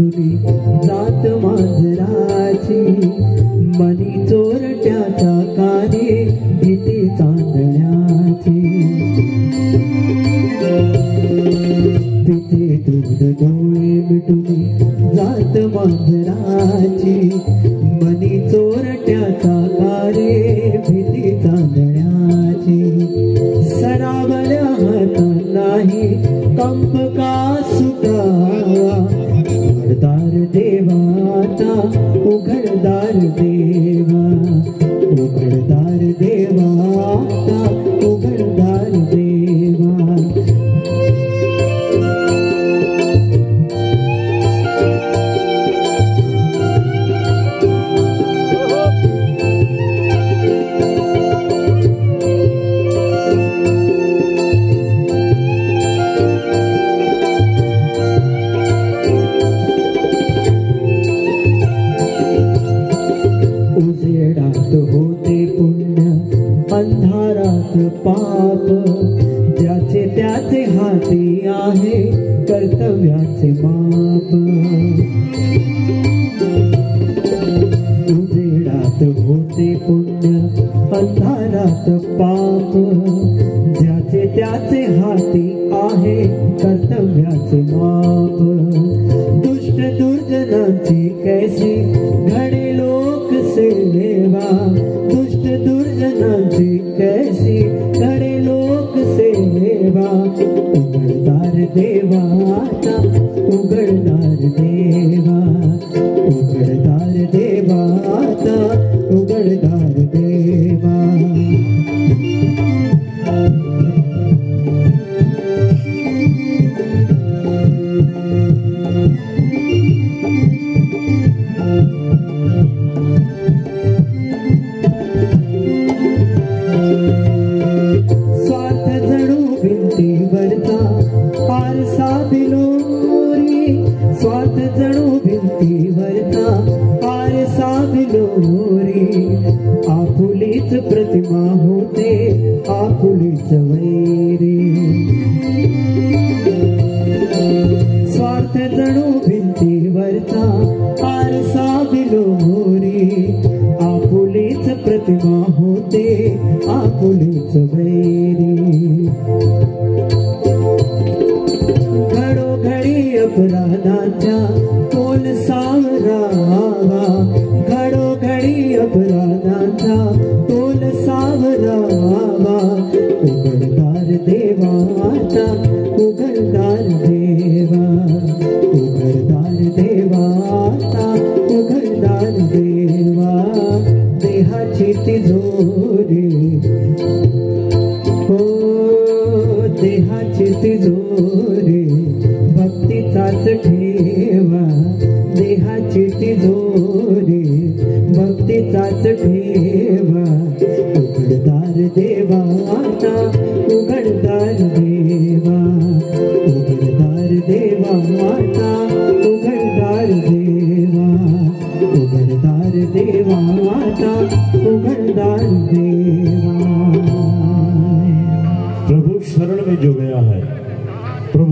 मिटुनी जात मांजराची, मनी चोरट्याचा कार्य भीती चांदण्याची. तिथे दूध डोळे जात मनी भीती चांदण्याची. सरावल्या हातांनाही कंप का सुटावा day हाती आहे कर्तव्याचे माप उजेडात होते पुण्य, अंधारात पाप। ज्याचे त्याचे हाती आहे कर्तव्याचे माप। दुष्ट दुर्जनांची कैसी घडे लोक सेवा दुष्ट दुर्जनांची कैसी देवा तू गड़दार देवा उघडदार देवा। ಮೂರ್ತಿ ಆಕುಳಿಸವೈರಿ ಸ್ವಾರ್ಥದಣು ಭಿಂತಿ ವರ್ತ ಆರಸಾವಿಲು ಹೋರಿ ಆಕುಳಿತ ಪ್ರತಿಮಾ ಹೋತೆ ಆಕುಳಿಸವೈರಿ teeth is देवा माता उघड़ दान दे।